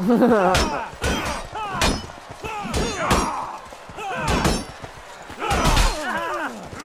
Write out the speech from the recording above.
ハハハハ!